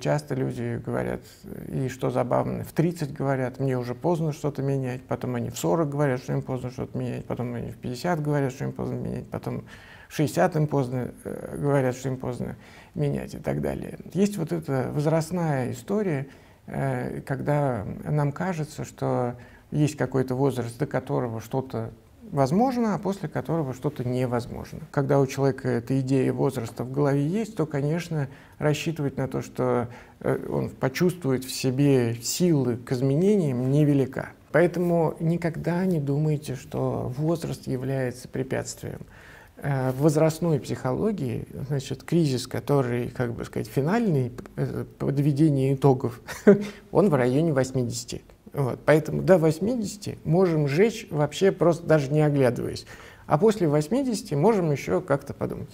Часто люди говорят, и что забавно, в 30 говорят, мне уже поздно что-то менять, потом они в 40 говорят, что им поздно что-то менять, потом они в 50 говорят, что им поздно менять, потом в 60 им поздно э, говорят, что им поздно менять и так далее. Есть вот эта возрастная история, э, когда нам кажется, что есть какой-то возраст, до которого что-то возможно, а после которого что-то невозможно. Когда у человека эта идея возраста в голове есть, то, конечно, рассчитывать на то, что э, он почувствует в себе силы к изменениям, невелика. Поэтому никогда не думайте, что возраст является препятствием. Э, в возрастной психологии, значит, кризис, который, как бы сказать, финальный, э, подведение итогов, он в районе 80. Вот, поэтому до 80 можем жечь вообще просто даже не оглядываясь. А после 80 можем еще как-то подумать.